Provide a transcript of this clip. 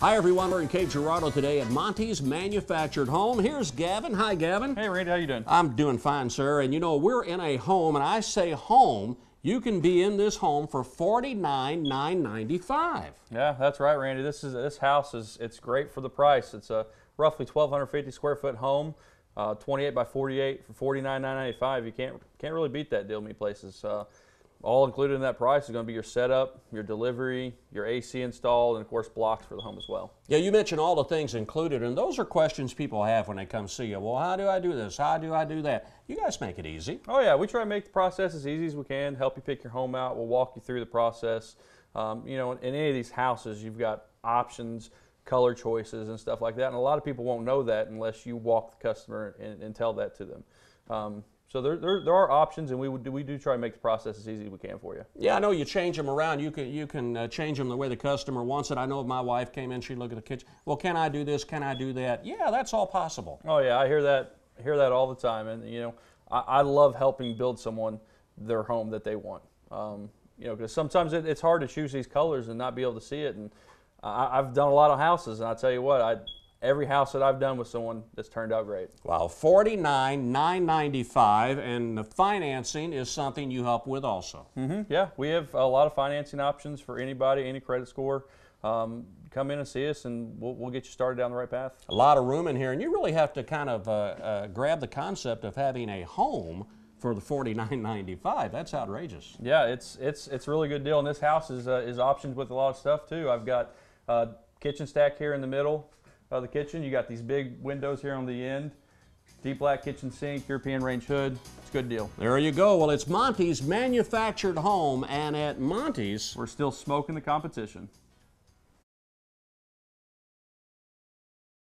Hi, everyone. We're in Cape Girardeau today at Monty's Manufactured Home. Here's Gavin. Hi, Gavin. Hey, Randy, how you doing? I'm doing fine, sir. And you know, we're in a home, and I say home, you can be in this home for $49,995. Yeah, that's right, Randy. This is this house is it's great for the price. It's a roughly 1,250 square foot home, uh, 28 by 48 for $49,995. You can't can't really beat that deal, many places. Uh, all included in that price is going to be your setup, your delivery, your AC installed, and of course blocks for the home as well. Yeah, you mentioned all the things included, and those are questions people have when they come see you. Well, how do I do this? How do I do that? You guys make it easy. Oh yeah, we try to make the process as easy as we can. Help you pick your home out. We'll walk you through the process. Um, you know, in, in any of these houses, you've got options, color choices, and stuff like that. And a lot of people won't know that unless you walk the customer and, and tell that to them. Um, so there, there, there are options, and we would, we do try to make the process as easy as we can for you. Yeah, I know you change them around. You can you can uh, change them the way the customer wants it. I know if my wife came in, she'd look at the kitchen. Well, can I do this? Can I do that? Yeah, that's all possible. Oh yeah, I hear that I hear that all the time, and you know, I, I love helping build someone their home that they want. Um, you know, because sometimes it, it's hard to choose these colors and not be able to see it. And I, I've done a lot of houses, and I tell you what, I every house that I've done with someone that's turned out great. Wow, forty nine nine ninety five, and the financing is something you help with also. hmm Yeah, we have a lot of financing options for anybody, any credit score. Um, come in and see us, and we'll, we'll get you started down the right path. A lot of room in here, and you really have to kind of uh, uh, grab the concept of having a home for the forty nine ninety five. That's outrageous. Yeah, it's it's it's a really good deal, and this house is uh, is optioned with a lot of stuff too. I've got uh, kitchen stack here in the middle of the kitchen. You got these big windows here on the end. Deep black kitchen sink, European range hood. It's a good deal. There you go. Well, it's Monty's manufactured home, and at Monty's, We're still smoking the competition.